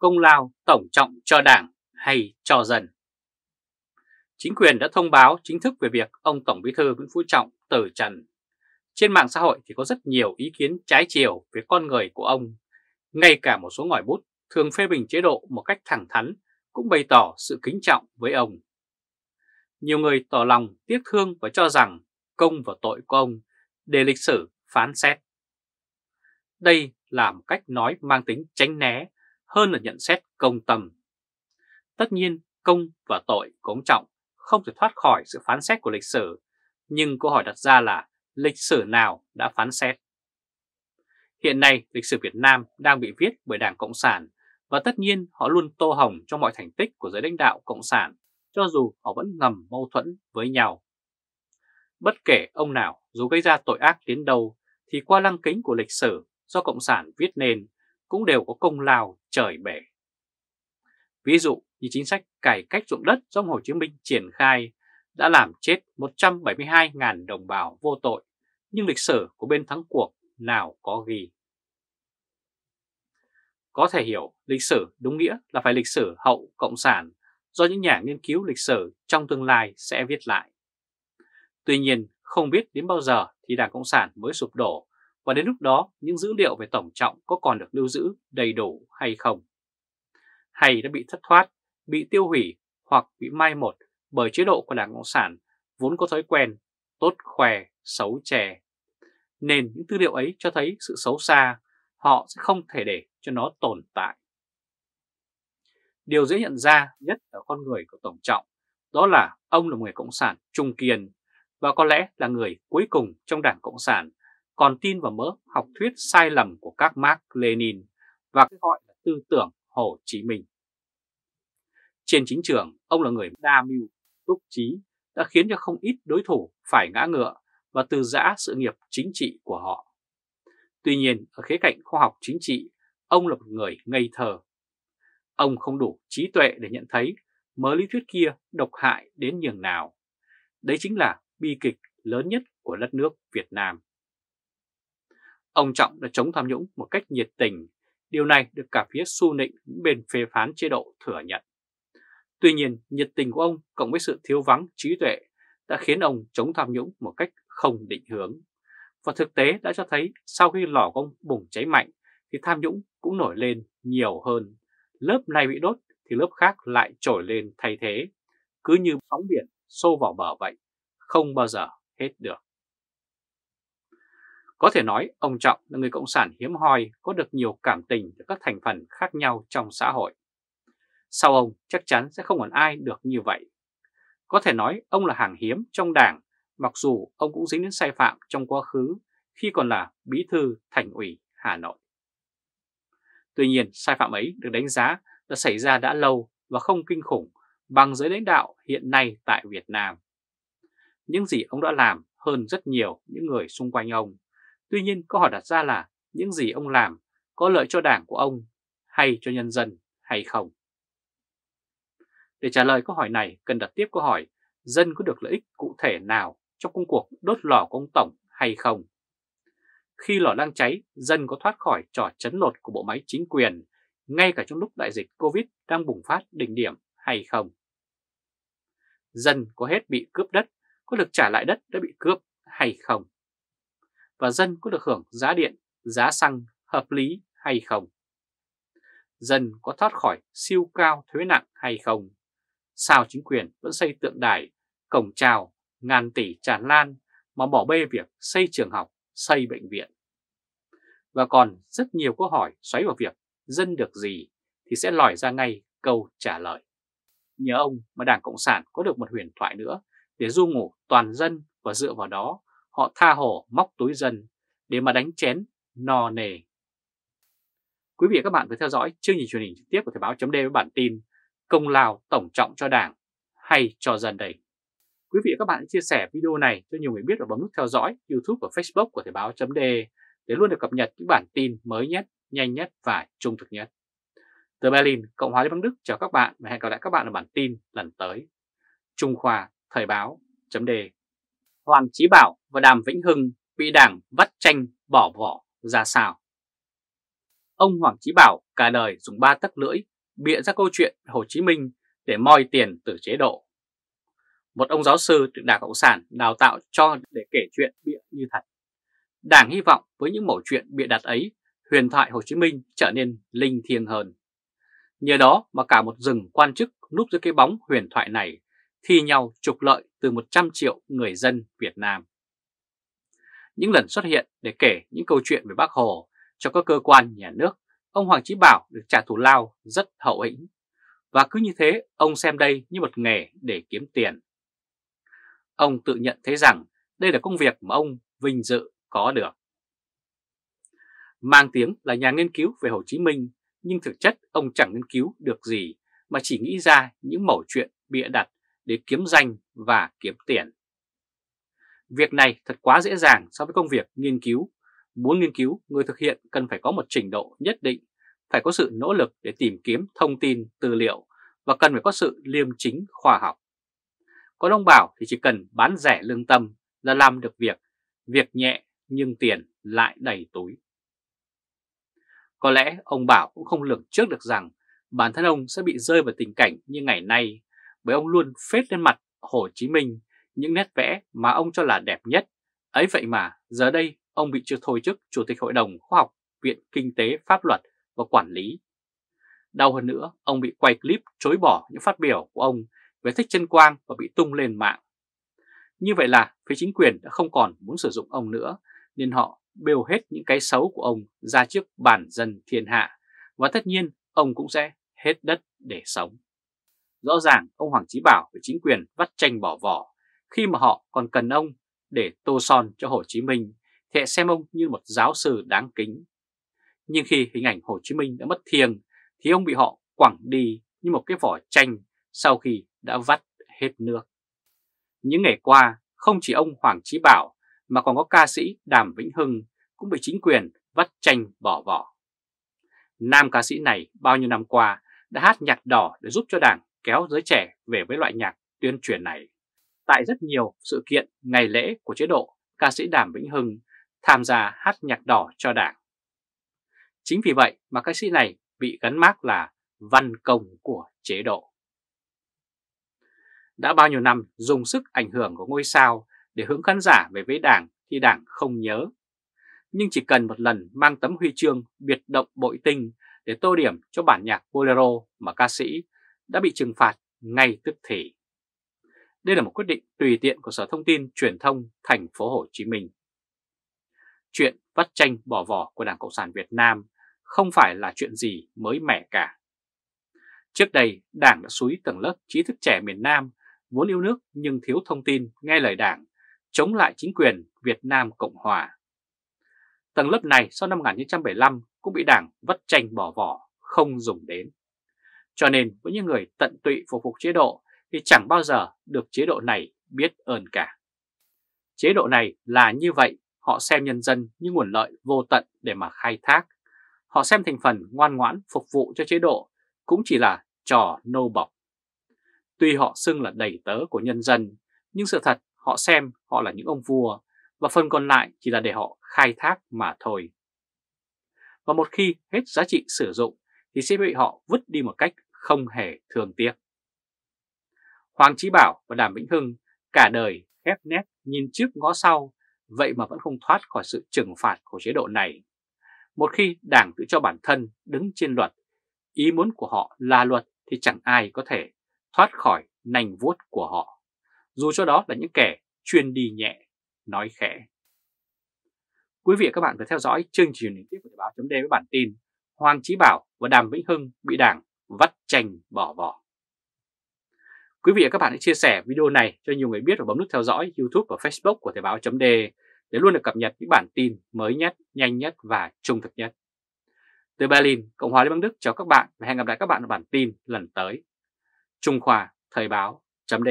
công lao tổng trọng cho đảng hay cho dân. Chính quyền đã thông báo chính thức về việc ông Tổng Bí thư Nguyễn Phú Trọng từ trần. Trên mạng xã hội thì có rất nhiều ý kiến trái chiều về con người của ông. Ngay cả một số ngòi bút thường phê bình chế độ một cách thẳng thắn cũng bày tỏ sự kính trọng với ông. Nhiều người tỏ lòng tiếc thương và cho rằng công và tội của ông để lịch sử phán xét. Đây là một cách nói mang tính tránh né hơn là nhận xét công tâm. Tất nhiên, công và tội của ông Trọng không thể thoát khỏi sự phán xét của lịch sử, nhưng câu hỏi đặt ra là lịch sử nào đã phán xét? Hiện nay, lịch sử Việt Nam đang bị viết bởi Đảng Cộng sản và tất nhiên họ luôn tô hồng cho mọi thành tích của giới lãnh đạo Cộng sản, cho dù họ vẫn ngầm mâu thuẫn với nhau. Bất kể ông nào dù gây ra tội ác đến đâu thì qua lăng kính của lịch sử do Cộng sản viết nên cũng đều có công lao trời bể. Ví dụ như chính sách cải cách ruộng đất do Hồ Chí Minh triển khai đã làm chết 172.000 đồng bào vô tội, nhưng lịch sử của bên thắng cuộc nào có ghi. Có thể hiểu lịch sử đúng nghĩa là phải lịch sử hậu Cộng sản do những nhà nghiên cứu lịch sử trong tương lai sẽ viết lại. Tuy nhiên, không biết đến bao giờ thì Đảng Cộng sản mới sụp đổ và đến lúc đó những dữ liệu về tổng trọng có còn được lưu giữ đầy đủ hay không? Hay đã bị thất thoát, bị tiêu hủy hoặc bị mai một bởi chế độ của Đảng Cộng sản vốn có thói quen tốt khỏe, xấu chè. Nên những tư liệu ấy cho thấy sự xấu xa, họ sẽ không thể để cho nó tồn tại. Điều dễ nhận ra nhất ở con người của Tổng Trọng đó là ông là một người Cộng sản trung kiên và có lẽ là người cuối cùng trong Đảng Cộng sản còn tin vào mớ học thuyết sai lầm của các Mark Lenin và cái gọi là tư tưởng Hồ Chí Minh. Trên chính trường, ông là người đa mưu, túc trí, đã khiến cho không ít đối thủ phải ngã ngựa và từ giã sự nghiệp chính trị của họ. Tuy nhiên, ở khía cạnh khoa học chính trị, ông là một người ngây thơ. Ông không đủ trí tuệ để nhận thấy mớ lý thuyết kia độc hại đến nhường nào. Đấy chính là bi kịch lớn nhất của đất nước Việt Nam. Ông Trọng đã chống tham nhũng một cách nhiệt tình, điều này được cả phía su nịnh những bên phê phán chế độ thừa nhận. Tuy nhiên, nhiệt tình của ông cộng với sự thiếu vắng trí tuệ đã khiến ông chống tham nhũng một cách không định hướng. Và thực tế đã cho thấy sau khi lò ông bùng cháy mạnh thì tham nhũng cũng nổi lên nhiều hơn. Lớp này bị đốt thì lớp khác lại trồi lên thay thế, cứ như sóng biển xô vào bờ vậy, không bao giờ hết được. Có thể nói ông Trọng là người cộng sản hiếm hoi có được nhiều cảm tình từ các thành phần khác nhau trong xã hội. Sau ông chắc chắn sẽ không còn ai được như vậy. Có thể nói ông là hàng hiếm trong đảng, mặc dù ông cũng dính đến sai phạm trong quá khứ khi còn là bí thư thành ủy Hà Nội. Tuy nhiên, sai phạm ấy được đánh giá đã xảy ra đã lâu và không kinh khủng bằng giới lãnh đạo hiện nay tại Việt Nam. Những gì ông đã làm hơn rất nhiều những người xung quanh ông. Tuy nhiên, câu hỏi đặt ra là những gì ông làm có lợi cho đảng của ông hay cho nhân dân hay không? Để trả lời câu hỏi này, cần đặt tiếp câu hỏi dân có được lợi ích cụ thể nào trong công cuộc đốt lò của ông Tổng hay không? Khi lò đang cháy, dân có thoát khỏi trò chấn lột của bộ máy chính quyền, ngay cả trong lúc đại dịch Covid đang bùng phát đỉnh điểm hay không? Dân có hết bị cướp đất, có được trả lại đất đã bị cướp hay không? Và dân có được hưởng giá điện, giá xăng hợp lý hay không? Dân có thoát khỏi siêu cao thuế nặng hay không? Sao chính quyền vẫn xây tượng đài, cổng chào, ngàn tỷ tràn lan mà bỏ bê việc xây trường học, xây bệnh viện? Và còn rất nhiều câu hỏi xoáy vào việc dân được gì thì sẽ lòi ra ngay câu trả lời. Nhờ ông mà Đảng Cộng sản có được một huyền thoại nữa để du ngủ toàn dân và dựa vào đó họ tha hồ móc túi dân để mà đánh chén no nề. Quý vị và các bạn vừa theo dõi chương trình truyền hình trực tiếp của Thời báo chấm với bản tin công lao tổng trọng cho đảng hay cho dân đây. Quý vị và các bạn chia sẻ video này cho nhiều người biết và bấm nút theo dõi YouTube và Facebook của Thời báo chấm để luôn được cập nhật những bản tin mới nhất, nhanh nhất và trung thực nhất. Từ Berlin, Cộng hòa Liên bang Đức chào các bạn và hẹn gặp lại các bạn ở bản tin lần tới. Trung Khoa Thời báo chấm Hoàng Chí Bảo và Đàm Vĩnh Hưng bị đảng vắt tranh bỏ vỏ ra sao? ông Hoàng Chí Bảo cả đời dùng ba tấc lưỡi bịa ra câu chuyện Hồ Chí Minh để moi tiền từ chế độ. Một ông giáo sư được Đảng Cộng sản đào tạo cho để kể chuyện bịa như thật. Đảng hy vọng với những mẩu chuyện bịa đặt ấy, huyền thoại Hồ Chí Minh trở nên linh thiêng hơn. Nhờ đó mà cả một rừng quan chức núp dưới cái bóng huyền thoại này thi nhau trục lợi từ 100 triệu người dân Việt Nam. Những lần xuất hiện để kể những câu chuyện về bác Hồ cho các cơ quan nhà nước, ông Hoàng Chí Bảo được trả thù lao rất hậu hĩnh. Và cứ như thế, ông xem đây như một nghề để kiếm tiền. Ông tự nhận thấy rằng đây là công việc mà ông vinh dự có được. Mang tiếng là nhà nghiên cứu về Hồ Chí Minh, nhưng thực chất ông chẳng nghiên cứu được gì mà chỉ nghĩ ra những mẩu chuyện bịa đặt để kiếm danh và kiếm tiền. Việc này thật quá dễ dàng so với công việc nghiên cứu. Muốn nghiên cứu, người thực hiện cần phải có một trình độ nhất định, phải có sự nỗ lực để tìm kiếm thông tin, tư liệu và cần phải có sự liêm chính khoa học. Có đông bảo thì chỉ cần bán rẻ lương tâm là làm được việc, việc nhẹ nhưng tiền lại đầy túi. Có lẽ ông Bảo cũng không lường trước được rằng bản thân ông sẽ bị rơi vào tình cảnh như ngày nay bởi ông luôn phết lên mặt Hồ Chí Minh những nét vẽ mà ông cho là đẹp nhất. Ấy vậy mà giờ đây ông bị chưa thôi chức Chủ tịch Hội đồng Khoa học Viện Kinh tế Pháp luật và Quản lý. Đau hơn nữa, ông bị quay clip chối bỏ những phát biểu của ông về Thích Chân Quang và bị tung lên mạng. Như vậy là phía chính quyền đã không còn muốn sử dụng ông nữa nên họ bêu hết những cái xấu của ông ra trước bản dân thiên hạ và tất nhiên ông cũng sẽ hết đất để sống. Rõ ràng ông Hoàng Chí Bảo và chính quyền vắt tranh bỏ vỏ khi mà họ còn cần ông để tô son cho Hồ Chí Minh thì xem ông như một giáo sư đáng kính. Nhưng khi hình ảnh Hồ Chí Minh đã mất thiêng thì ông bị họ quẳng đi như một cái vỏ chanh sau khi đã vắt hết nước. Những ngày qua, không chỉ ông Hoàng Chí Bảo mà còn có ca sĩ Đàm Vĩnh Hưng cũng bị chính quyền vắt chanh bỏ vỏ. Nam ca sĩ này bao nhiêu năm qua đã hát nhạc đỏ để giúp cho đảng kéo giới trẻ về với loại nhạc tuyên truyền này. Tại rất nhiều sự kiện, ngày lễ của chế độ, ca sĩ Đàm Vĩnh Hưng tham gia hát nhạc đỏ cho đảng. Chính vì vậy mà ca sĩ này bị gắn mác là văn công của chế độ. Đã bao nhiêu năm dùng sức ảnh hưởng của ngôi sao để hướng khán giả về với đảng khi đảng không nhớ. Nhưng chỉ cần một lần mang tấm huy chương biệt động bội tinh để tô điểm cho bản nhạc Bolero mà ca sĩ đã bị trừng phạt ngay tức thì. Đây là một quyết định tùy tiện của Sở Thông tin Truyền thông thành phố Hồ Chí Minh. Chuyện vắt tranh bỏ vỏ của Đảng Cộng sản Việt Nam không phải là chuyện gì mới mẻ cả. Trước đây, Đảng đã xúi tầng lớp trí thức trẻ miền Nam vốn yêu nước nhưng thiếu thông tin, nghe lời Đảng, chống lại chính quyền Việt Nam Cộng Hòa. Tầng lớp này sau năm 1975 cũng bị Đảng vắt tranh bỏ vỏ, không dùng đến. Cho nên với những người tận tụy phục vụ chế độ thì chẳng bao giờ được chế độ này biết ơn cả. Chế độ này là như vậy, họ xem nhân dân như nguồn lợi vô tận để mà khai thác. Họ xem thành phần ngoan ngoãn phục vụ cho chế độ cũng chỉ là trò nô bọc. Tuy họ xưng là đầy tớ của nhân dân, nhưng sự thật họ xem họ là những ông vua và phần còn lại chỉ là để họ khai thác mà thôi. Và một khi hết giá trị sử dụng thì sẽ bị họ vứt đi một cách không hề thương tiếc. Hoàng Chí Bảo và Đàm Vĩnh Hưng cả đời khép nét nhìn trước ngó sau, vậy mà vẫn không thoát khỏi sự trừng phạt của chế độ này. Một khi Đảng tự cho bản thân đứng trên luật, ý muốn của họ là luật thì chẳng ai có thể thoát khỏi nành vuốt của họ, dù cho đó là những kẻ chuyên đi nhẹ, nói khẽ. Quý vị và các bạn vừa theo dõi chương trình tiếp của báo.d với bản tin Hoàng Chí Bảo và Đàm Vĩnh Hưng bị đảng vắt chanh bỏ vỏ. Quý vị và các bạn hãy chia sẻ video này cho nhiều người biết và bấm nút theo dõi YouTube và Facebook của Thời báo .d để luôn được cập nhật những bản tin mới nhất, nhanh nhất và trung thực nhất. Từ Berlin, Cộng hòa Liên bang Đức chào các bạn và hẹn gặp lại các bạn ở bản tin lần tới. Trung Khoa Thời báo chấm